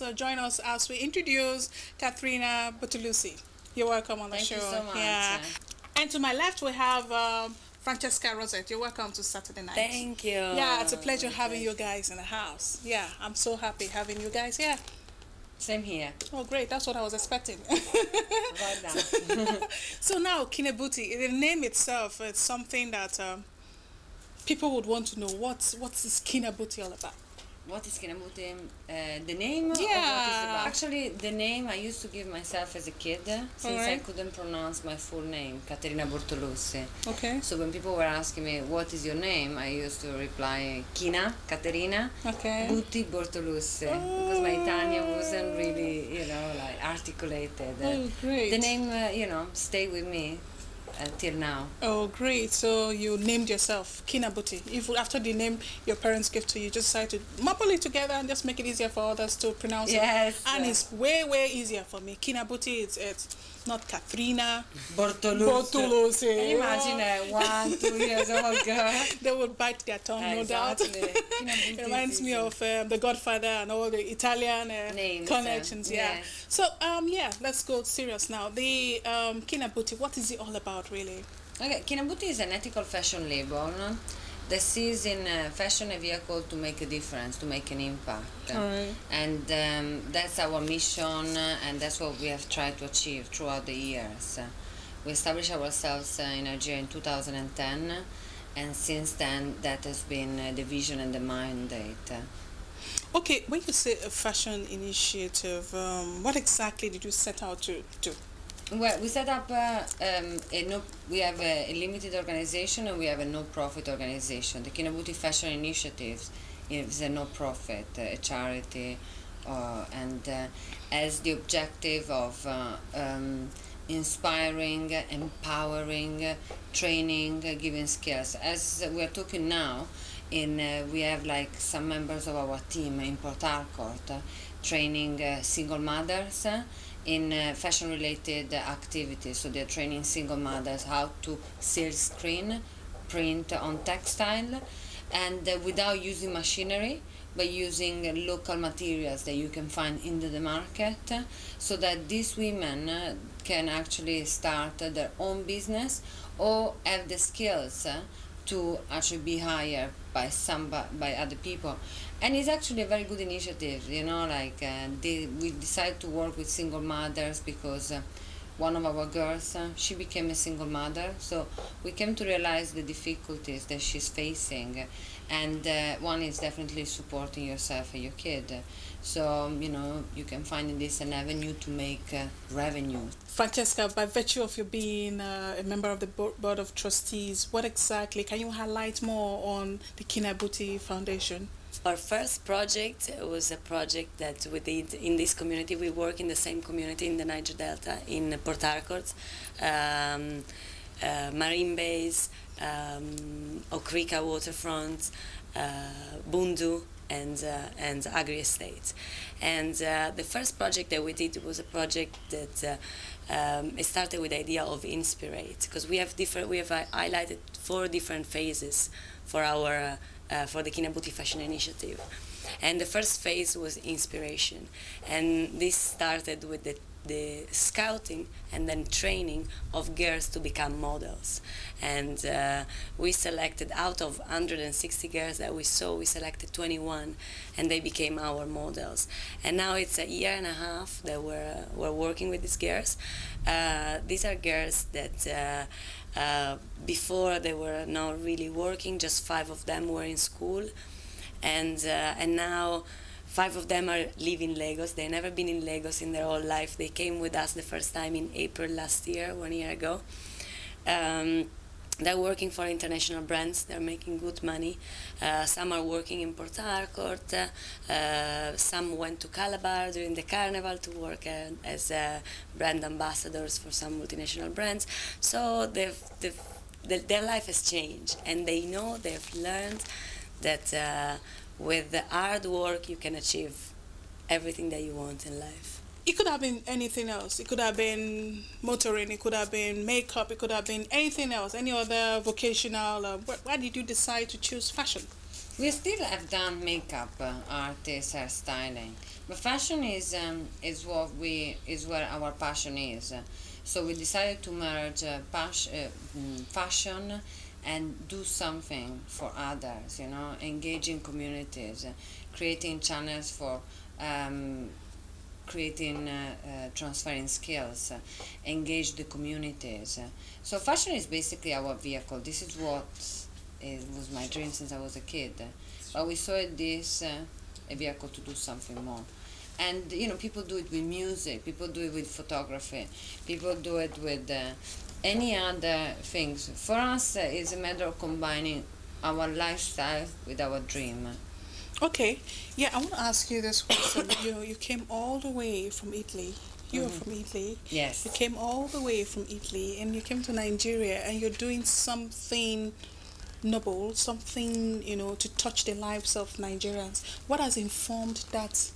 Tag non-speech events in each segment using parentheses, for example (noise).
So join us as we introduce Katharina Bortolussi. You're welcome on the Thank show. you so much. Yeah. And to my left, we have um, Francesca Rosset. You're welcome to Saturday night. Thank you. Yeah, it's a pleasure having you guys in the house. Yeah, I'm so happy having you guys here. Same here. Oh, great. That's what I was expecting. Right (laughs) now. so now, Kinabuti, the name itself, it's something that um, people would want to know. What's, what's this Kinabuti all about? What is Kinabuti? Uh, the name? or what is Yeah. Actually, the name I used to give myself as a kid since I couldn't pronounce my full name, Caterina Bortolussi. Okay. So when people were asking me, what is your name? I used to reply, Kina, Caterina, Okay. Butti Bortolussi. Because my Italian wasn't really, you know, like articulated. Oh, great. the name, uh, you know, stayed with me until now. Oh, great. So you named yourself Kinabuti. If after the name your parents gave to you, you just decided to mumble it together and just make it easier for others to pronounce Yes. it. And it's way, way easier for me. Kinabuti, it's, it's not Katrina. Bortolussi. Bortolussi. Can you imagine a one, two years old girl? (laughs) They would bite their tongue, no doubt. Exactly. Kinabuti it (laughs) reminds me of um, The Godfather and all the Italian uh, Names, connections. uh, yeah. yes. So, um, yeah, let's go serious now. The um, Kinabuti, what is it all about, really? Okay, Kinabuti is an ethical fashion label that sees in uh, fashion a vehicle to make a difference, to make an impact. Right. And um, that's our mission, uh, and that's what we have tried to achieve throughout the years. We established ourselves uh, in Nigeria in 2010, and since then, that has been uh, the vision and the mandate. Okay, when you say a fashion initiative, um, what exactly did you set out to do? Well, we set up uh, um, a no. We have a, a limited organization and we have a no-profit organization. The Kinabuti Fashion Initiative is a no-profit, a charity, uh, and uh, has the objective of uh, um, inspiring, empowering, training, giving skills. As we are talking now, in uh, we have like some members of our team in Port Harcourt uh, training uh, single mothers. In uh, fashion related activities. So they're training single mothers how to silk screen, print on textile, and uh, without using machinery, but using local materials that you can find in the, market, so that these women uh, can actually start their own business or have the skills uh, to actually be hired by some by other people. And it's actually a very good initiative you know like uh, they, we decided to work with single mothers because uh, one of our girls uh, she became a single mother. So we came to realize the difficulties that she's facing. And uh, one is definitely supporting yourself and your kid so um, you know you can find in this an avenue to make uh, revenue Francesca, by virtue of you being uh, a member of the board of trustees, what exactly can you highlight more on the Kinabuti Foundation? Our first project was a project that we did in this community. We work in the same community in the Niger Delta, in Port Harcourt, um, uh, Marine Base, um, Okrika waterfront, uh, Bundu, and uh, and Agip Estate. And uh, the first project that we did was a project that uh, um, it started with the idea of inspirate because we have different we have highlighted four different phases for our uh, for the Kinabuti Fashion Initiative. And the first phase was inspiration, and this started with the the scouting and then training of girls to become models. And uh, we selected out of 160 girls that we saw, we selected 21, and they became our models. And now it's a year and a half that we're, we're working with these girls. Uh, these are girls that uh, uh, before they were not really working, just five of them were in school. And, uh, and now Five of them are live in Lagos. They've never been in Lagos in their whole life. They came with us the first time in April last year, one year ago. Um, they're working for international brands. They're making good money. Uh, some are working in Port Harcourt. Uh, some went to Calabar during the carnival to work uh, as brand ambassadors for some multinational brands. So they've, they've, their life has changed, and they know they've learned that uh, with the hard work you can achieve everything that you want in life. It could have been anything else. It could have been motoring. It could have been makeup. It could have been anything else. Any other vocational. Uh, wh- why did you decide to choose fashion? We still have done makeup, uh, artists, hairstyling, but fashion is um, is what we is where our passion is. So we decided to merge uh, pas- uh, mm, fashion and do something for others. You know, engaging communities, uh, creating channels for. Um, creating uh, uh, transferring skills, uh, engage the communities. So fashion is basically our vehicle. This is what it was my dream since I was a kid. But we saw this a vehicle to do something more and you know people do it with music people do it with photography people do it with uh, any other things. For us uh, it's a matter of combining our lifestyle with our dream. Okay. Yeah i want to ask you this question you know you came all the way from italy. You mm-hmm. are from italy. Yes. You came all the way from italy and you came to nigeria and you're doing something noble something you know to touch the lives of nigerians. What has informed that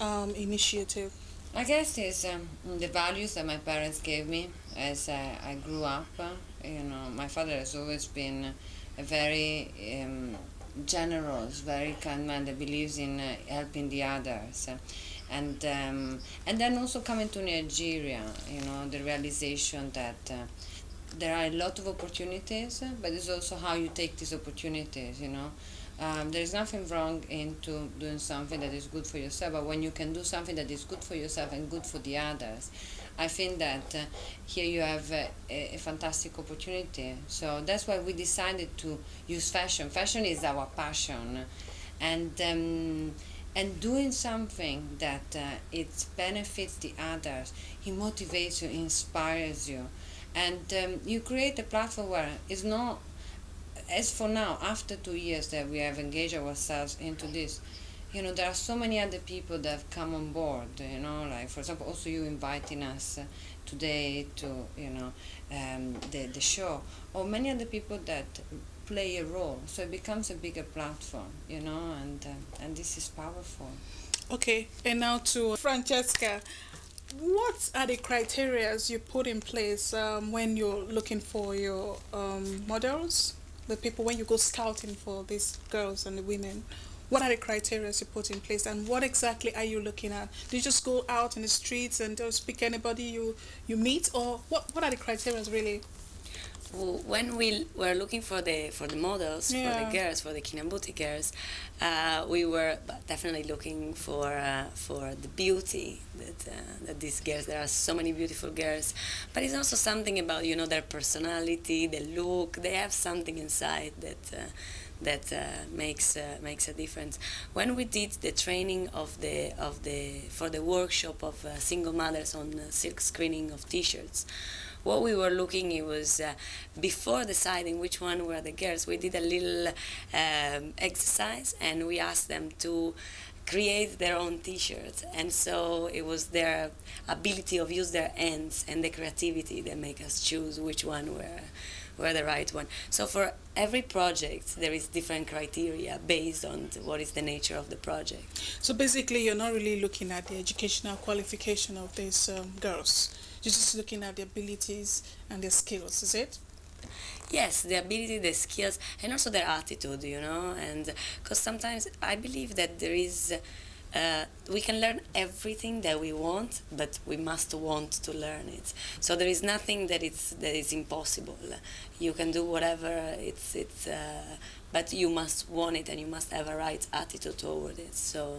um, initiative? I guess it's um, the values that my parents gave me as I, grew up. Uh, you know, my father has always been a very um, generous, very kind man that believes in uh, helping the others. Uh, and um, and then also coming to Nigeria, you know, the realization that uh, there are a lot of opportunities, but it's also how you take these opportunities, you know. Um, there is nothing wrong into doing something that is good for yourself, but when you can do something that is good for yourself and good for the others, I think that uh, here you have a, a, fantastic opportunity. So that's why we decided to use fashion. Fashion is our passion, and um, and doing something that uh, it benefits the others, it motivates you, inspires you, and um, you create a platform where it's not as for now, after two years that we have engaged ourselves into this, you know, there are so many other people that have come on board, you know, like, for example, also you inviting us uh, today to, you know, um, the, the show, or many other people that play a role. So it becomes a bigger platform, you know, and, uh, and this is powerful. Okay, and now to Francesca. What are the criteria you put in place um, when you're looking for your um, models? The people when you go scouting for these girls and the women what are the criteria you put in place and what exactly are you looking at? Do you just go out in the streets and just pick anybody you you meet? Or what what are the criteria really when we were looking for the for the models yeah. for the girls for the Kinabuti girls, uh, we were definitely looking for uh, for the beauty that uh, that these girls. There are so many beautiful girls, but it's also something about you know their personality, the look. They have something inside that. Uh, that uh, makes uh, makes a difference. When we did the training of the of the for the workshop of single mothers on silk screening of T-shirts, what we were looking it was uh, before deciding which one were the girls we did a little um, exercise and we asked them to create their own t-shirts. And so it was their ability of use their hands and the creativity that make us choose which one were were the right one so for every project there is different criteria based on what is the nature of the project so basically you're not really looking at the educational qualification of these um, girls you're just looking at the abilities and the skills, is it? Yes, the ability, the skills, and also their attitude, you know. And because sometimes I believe that there is, uh, we can learn everything that we want, but we must want to learn it. So there is nothing that is that is impossible. You can do whatever it's it's, uh, but you must want it, and you must have a right attitude toward it. So.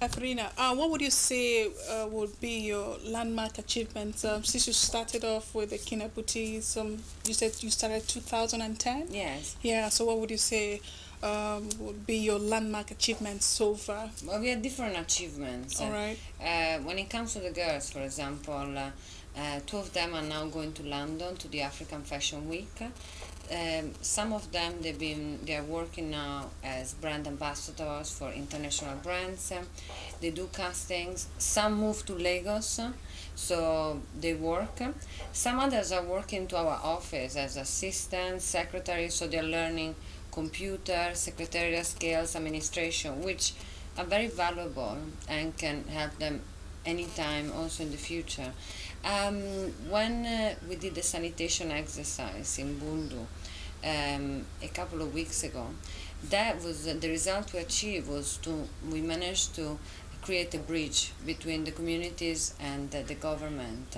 Katharina, uh, what would you say uh, would be your landmark achievements um, since you started off with the Kinabuti? Um, you said you started 2010. Yes. Yeah. So what would you say um, would be your landmark achievements so far? Well, we have different achievements. All right. Uh, when it comes to the girls, for example, uh, uh, two of them are now going to London to the African Fashion Week. Um, some of them they've been they are working now as brand ambassadors for international brands. they do castings. Some move to Lagos, so they work. Some others are working to our office as assistants, secretaries, so they're learning computer, secretarial skills, administration, which are very valuable and can help them anytime also in the future. Um, when uh, we did the sanitation exercise in Bundu um, a couple of weeks ago, that was uh, the result we achieved was to we managed to create a bridge between the communities and uh, the government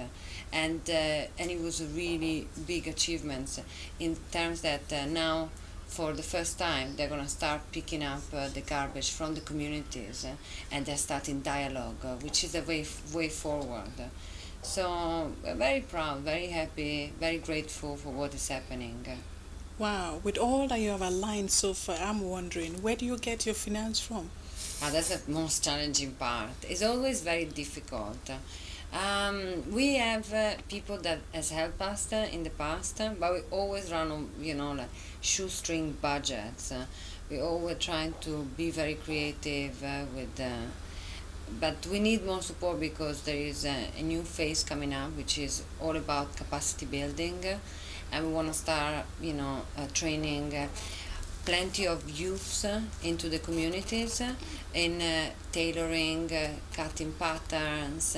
and uh, and it was a really big achievement in terms that uh, now for the first time they're going to start picking up uh, the garbage from the communities uh, and they're starting dialogue uh, which is a way way forward. So very proud very happy very grateful for what is happening. Wow with all that you have aligned so far i'm wondering where do you get your finance from? Ah, that's the most challenging part. It's always very difficult um, we have uh, people that has helped us uh, in the past, uh, but we always run on, you know, like shoestring budgets. Uh, we always try to be very creative uh, with, uh, but we need more support because there is a, a, new phase coming up, which is all about capacity building, and we want to start, you know, training plenty of youths into the communities in tailoring, cutting patterns,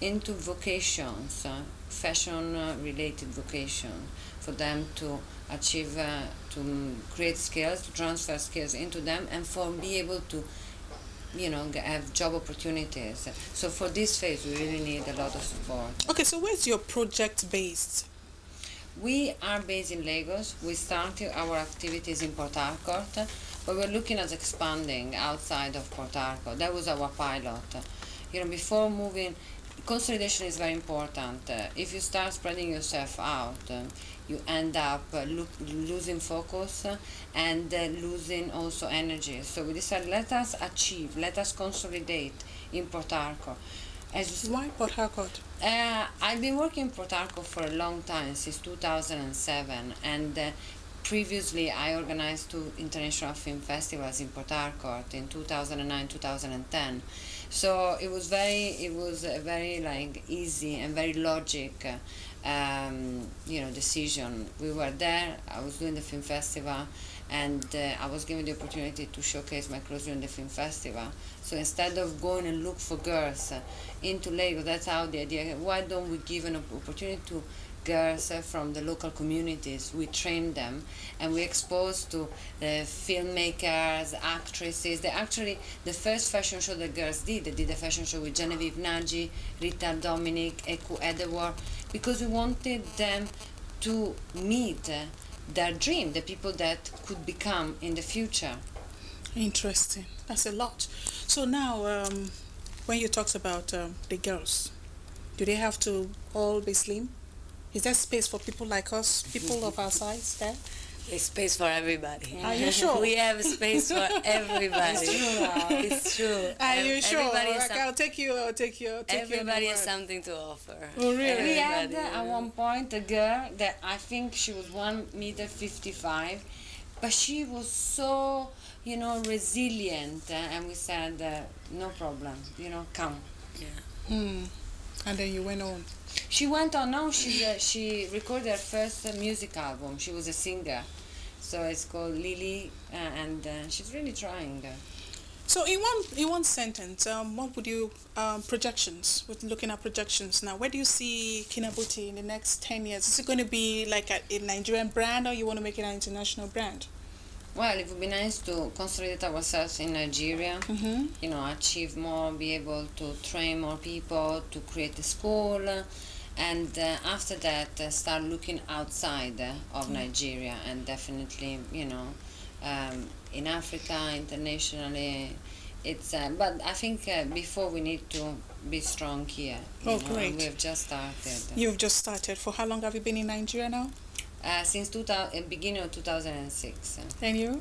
into vocations, fashion related vocation for them to achieve, uh, to create skills, to transfer skills into them and for be able to you know, have job opportunities. So for this phase, we really need a lot of support. Okay, so where's your project based? We are based in Lagos. We started our activities in Port Harcourt, but we're looking at expanding outside of Port Harcourt. That was our pilot. You know, before moving, consolidation is very important. Uh, if you start spreading yourself out, uh, you end up uh, lo losing focus and uh, losing also energy. So we decided, let us achieve, let us consolidate in Port Harcourt. As Why Port Harcourt? Uh, I've been working in Port Harcourt for a long time, since 2007, and uh, previously I organized two international film festivals in Port Harcourt in 2009, 2010. So it was very, it was a very like easy and very logic, um, you know, decision. We were there. I was doing the film festival and uh, I was given the opportunity to showcase my clothes during the film festival. So instead of going and look for girls into Lagos, that's how the idea. Why don't we give an opportunity to girls uh, from the local communities? We train them and we expose to the filmmakers, actresses. They actually the first fashion show the girls did. They did a fashion show with Genevieve Nnaji, Rita Dominic, Eku Edewor, because we wanted them to meet. Uh, their dream, the people that could become in the future. Interesting. That's a lot. So now, um, when you talked about um, the girls, do they have to all be slim? Is there space for people like us, people of our size there? There's space for everybody. Are you sure? (laughs) we have space for everybody. it's true. it's true. Are you sure? Like, I'll take you. I'll take you. I'll take everybody you has something to offer. Oh, really? Everybody. We had uh, at one point a girl that I think she was one meter fifty-five, but she was so you know resilient, uh, and we said uh, no problem. You know, come. Yeah. Hmm. And then you went on. She went on. Now she uh, she recorded her first uh, music album. She was a singer. So it's called Lily, uh, and uh, she's really trying. So in one in one sentence, um, what would you um, projections? With looking at projections now, where do you see Kinabuti in the next ten years? Is it going to be like a, a Nigerian brand, or you want to make it an international brand? Well, it would be nice to consolidate ourselves in Nigeria. Mm -hmm. You know, achieve more, be able to train more people, to create a school and uh, after that uh, start looking outside uh, of mm. Nigeria and definitely you know um, in Africa internationally it's uh, but I think uh, before we need to be strong here oh know, great we've just started you've just started for how long have you been in Nigeria now uh, since 2000 beginning of 2006 and you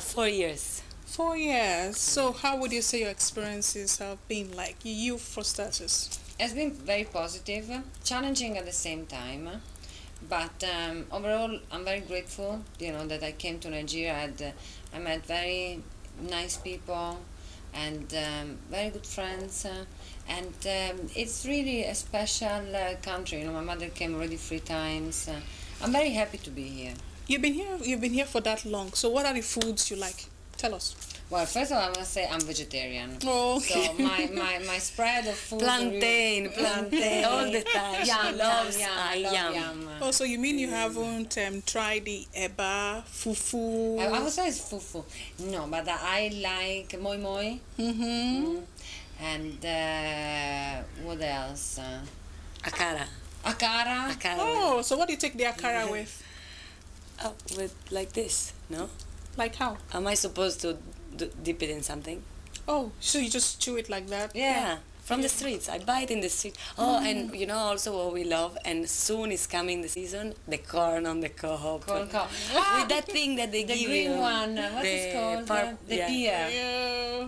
four years four years so how would you say your experiences have been like you for starters has been very positive, challenging at the same time. But um, overall, I'm very grateful, you know, that I came to Nigeria. I, had, uh, I met very nice people and um, very good friends. Uh, and um, it's really a special uh, country. You know, my mother came already three times. I'm very happy to be here. You've been here. You've been here for that long. So, what are the foods you like? Tell us. Well, first of all, I must say I'm vegetarian. Oh, okay. So my, my, my spread of food. Plantain, (laughs) plantain, all the time. She Yum, loves yum, yum. I love yum. yum. Oh, so you mean you haven't um, tried the eba, fufu? I, I would say it's fufu. No, but I like moi moi. Mm-hmm. And uh, what else? Uh, Akara. Akara. Akara. Oh, so what do you take the akara with? Oh, with like this, no? Like how? Am I supposed to d- dip it in something? Oh, so you just chew it like that? Yeah. From the streets. I buy it in the street. Oh, and you know also what we love, and soon is coming the season, the corn on the cob. Corn cob. Ah, With that thing that they The give green one. What is the called? purp- Uh, the yeah. pear.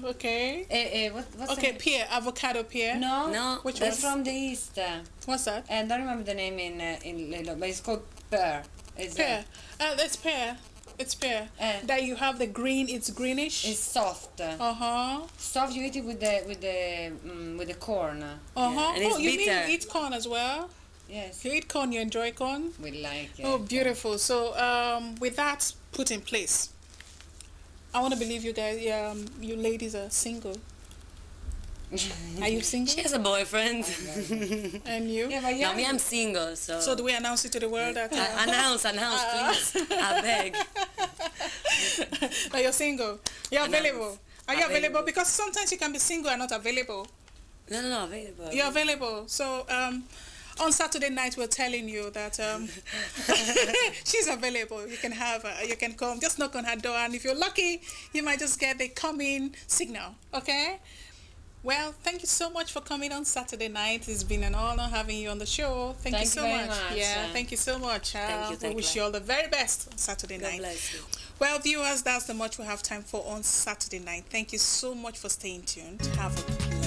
Yeah, okay. Eh, eh, what, what's Okay, the pear, avocado pear. No, No, Which that's one? from the east. Uh, What's that? I don't remember the name in uh, in Lelo, but it's called pear. It's, uh, Pear. Uh, that's pear. It's pear. Uh, that you have the green, it's greenish. it's soft. Uh, Uh-huh. soft. You eat it with the with the um, with the corn. Uh-huh. and it's oh, you mean you eat corn as well? Yes, You eat corn, you enjoy corn? we like. it. Oh, beautiful. So, um, with that put in place, I want to believe you guys, um, you ladies are single. (laughs) Are you single? She has a boyfriend. (laughs) And you? Yeah, but no, yeah. me, I'm single, so. So do we announce it to the world that, Uh, uh, announce, announce, (laughs) please. I beg. that you're single? You're Announce. available. Are you available? Available. Because sometimes you can be single and not available. No, no, no, available. You're available. So um, on Saturday night, we're telling you that um, (laughs) she's available. You can have her. You can come. Just knock on her door, and if you're lucky, you might just get the coming signal. Okay. Well, thank you so much for coming on Saturday night. It's been an honor having you on the show. Thank, you so you much. much. Yeah, Uh, thank you so much. Uh, Thank you, we wish you. all the very best on Saturday God night. Well, viewers, that's the much we have time for on Saturday night. Thank you so much for staying tuned. Have a